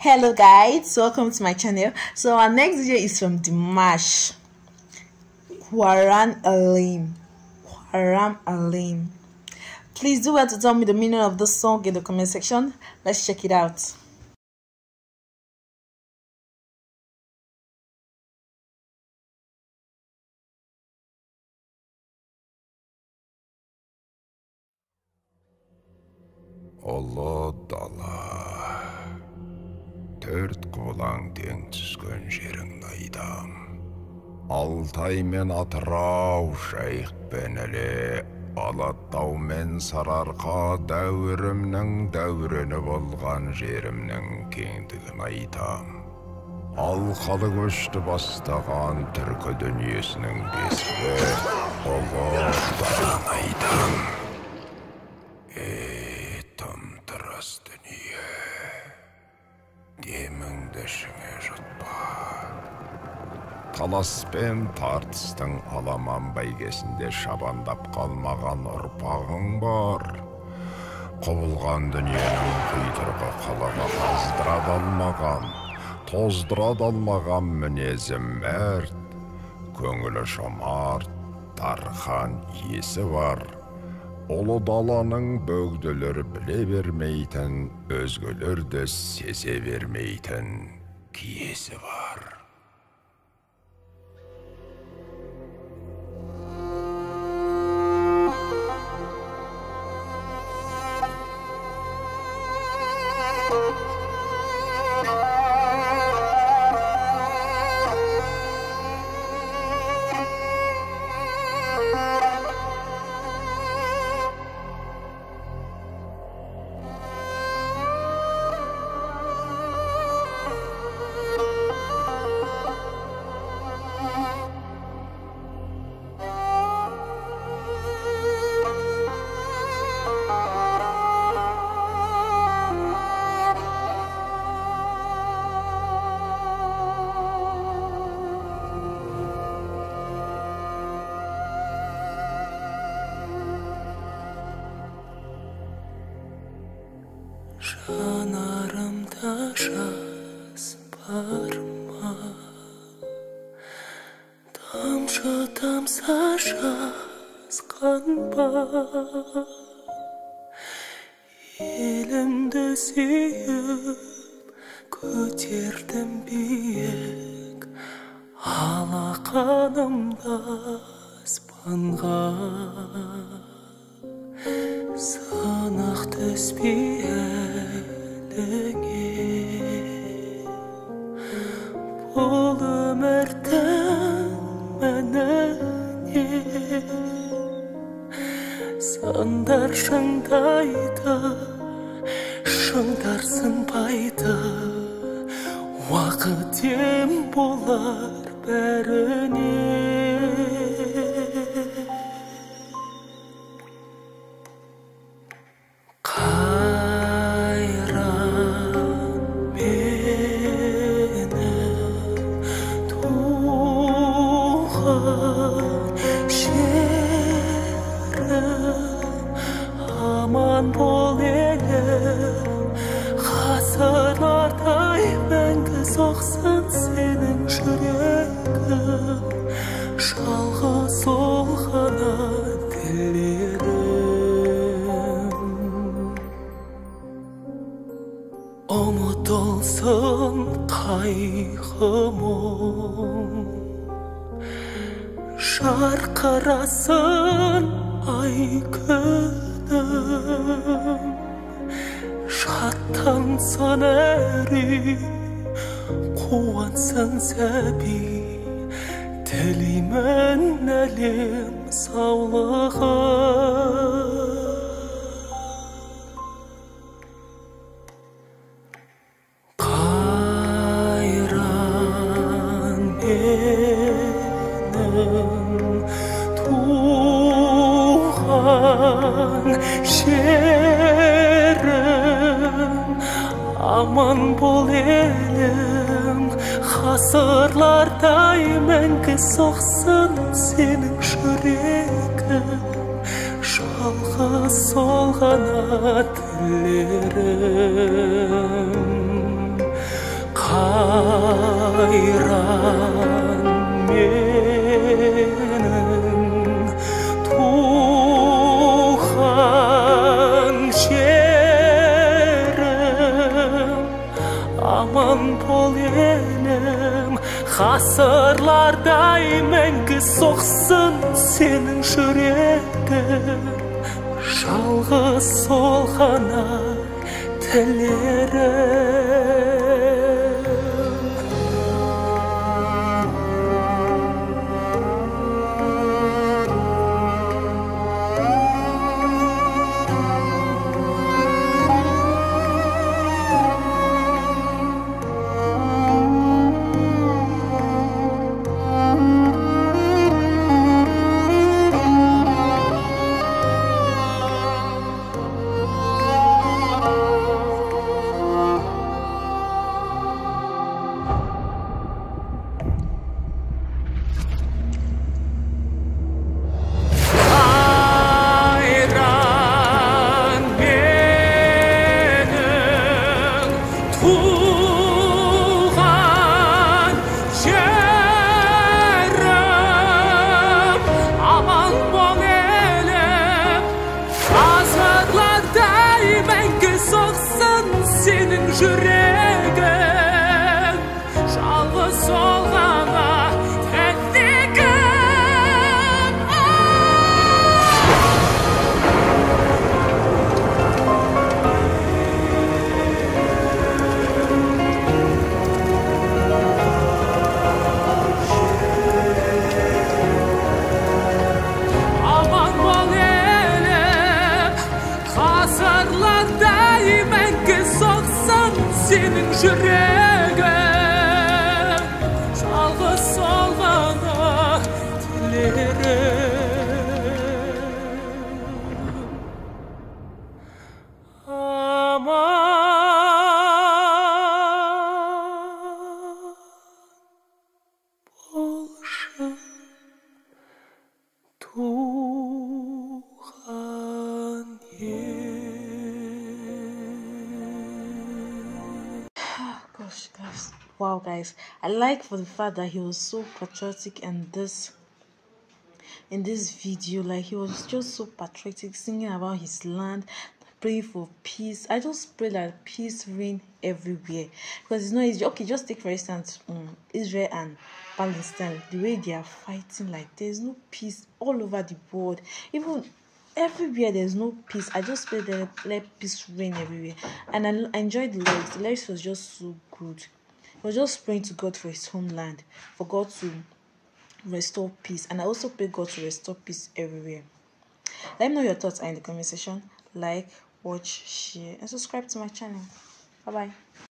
hello guys. Welcome to my channel. So our next video is from dimash. Quran alim. Quran alim. Please do well to tell me the meaning of this song in the comment section. Let's check it out. Allah, Allah. Төрт құбылаң тең түскен жерің найдам алтай мен атырау жайық пен іле алатау мен сарыарқа дәуірімнің дәурені болған жерімнің кеңдігін айтам алқалы көшті бастаған түркі дүниесінің бесігі ұлы айтам жұтпа талас пен тартыстың аламан бәйгесінде шабандап қалмаған ұрпағың бар. Құбылған дүниенің құйтырқы қылығы қаздыра да алмаған тоздыра алмаған мінезі мәрт. Көңілі жомарт дархан есі бар. Ұлы даланың бөгделер біле бермейтін өзгелер де сезе бермейтін киесі бар жас бар ма тамшы тамса жазған ба елімді сүйіп көтердім биік алақанымда аспанға сынық түспей бұл өмірдің мәніне сандар шыңдайды шыңдар сынбайды уақыт ем болар бәріне бол елім ғасырлардай мәңгі соқсын сенің жүрегің жалғыз сол ғана тілерім ұмытылсын қайғы мұң жарқырасын ай күнім шаттансын әр үй қуансын сәби. Тілеймін әлем саулығы. Бұл бол елім ғасырлардай мәңгі соқсын сенің жүрегің жалғыз сол ғана тілерім қайран мен ғасырлардай мәңгі соқсын сенің жүрегің. Жалғыз сол ғана тілерім сенің Wow, guys. I like for the fact that he was so patriotic and this in this video. Like he was just so patriotic, singing about his land, praying for peace. I just pray that peace reign everywhere because it's not easy. Okay, just take for instance um, Israel and Palestine. The way they are fighting, like there's no peace all over the world. Even everywhere there's no peace. I just pray that let peace reign everywhere. And I, I enjoyed the lyrics. The lyrics was just so good. Was just praying to God for his homeland, for God to restore peace. And I also pray God to restore peace everywhere. Let me know your thoughts in the comment section. Like, watch, share, and subscribe to my channel. Bye bye.